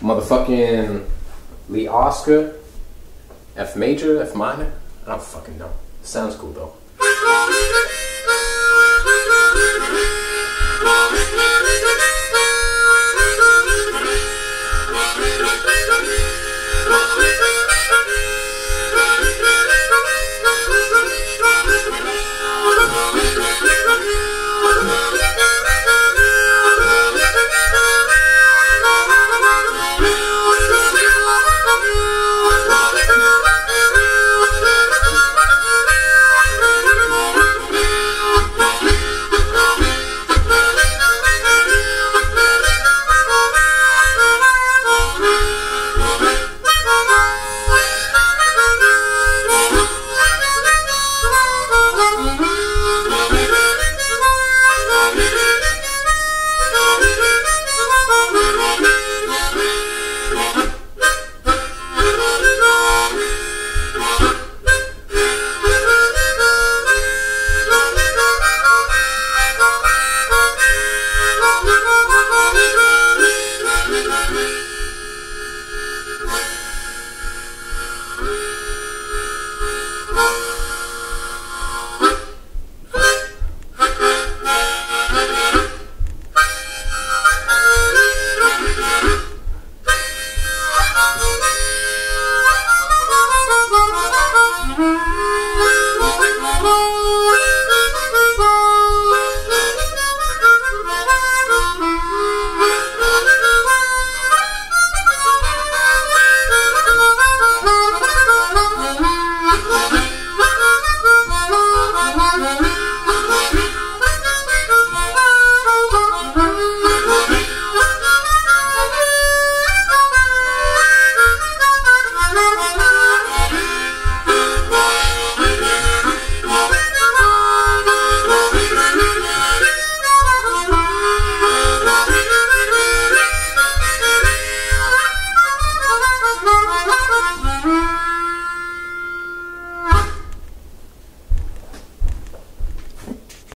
Motherfucking Lee Oscar, F major, F minor. I don't fucking know. Sounds cool though.